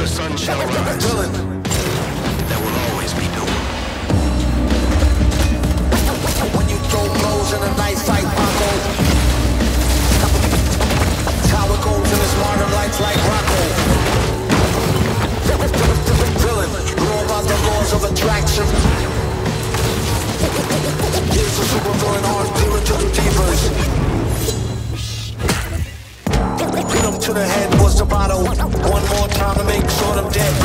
none shall arise. Villain. There will always be doom. When you throw blows in a night fight, Paco. Tower goes in his modern lights like Rocco. Villain, know about the laws of attraction. Here's a super villain on spiritual divas. Hit him to the head was the motto. One them dead.